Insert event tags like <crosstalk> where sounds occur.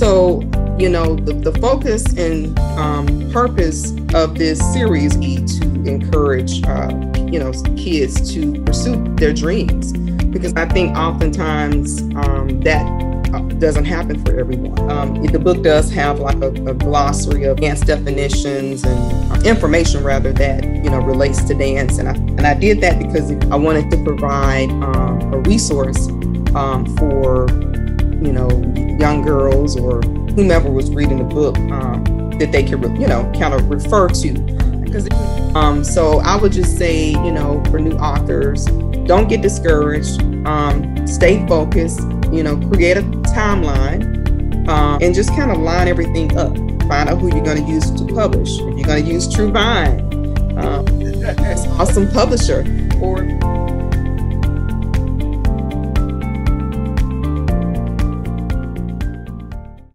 So, you know, the, the focus and um, purpose of this series is to encourage, uh, you know, kids to pursue their dreams. Because I think oftentimes um, that uh, doesn't happen for everyone. Um, the book does have like a, a glossary of dance definitions and uh, information rather that you know relates to dance, and I and I did that because I wanted to provide um, a resource um, for you know young girls or whomever was reading the book um, that they could you know kind of refer to. Because um, so I would just say you know for new authors, don't get discouraged. Um, stay focused you know, create a timeline um, and just kind of line everything up. Find out who you're going to use to publish. If you're going to use TrueVine, um, <laughs> awesome publisher, or